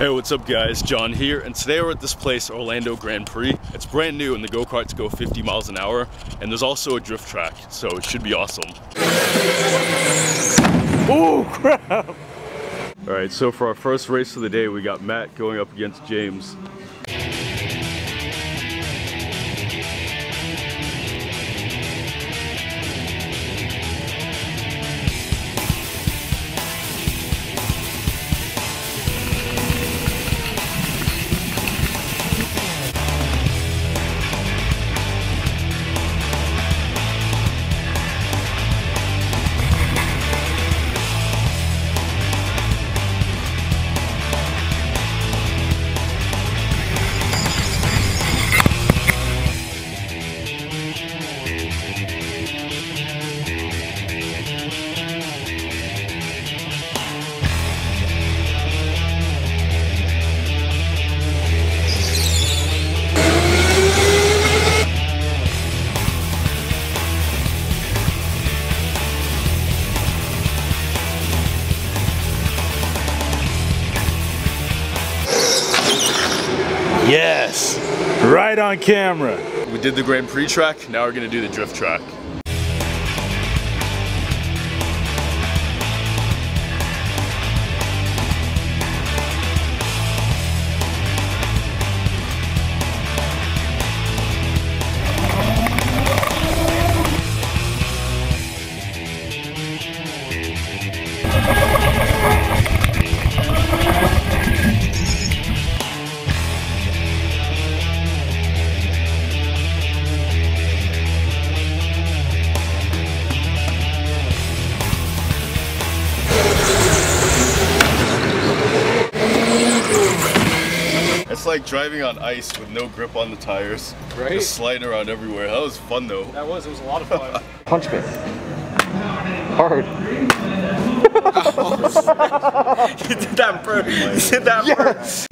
Hey, what's up guys? Jon here, and today we're at this place, Orlando Grand Prix. It's brand new and the go-karts go 50 miles an hour, and there's also a drift track, so it should be awesome. Oh crap! Alright, so for our first race of the day, we got Matt going up against James. Yes, right on camera. We did the Grand Prix track, now we're gonna do the drift track. Like driving on ice with no grip on the tires. Right? Just sliding around everywhere. That was fun though. That was, it was a lot of fun. Punch me. Hard. you did that, bro. You did that, Yes!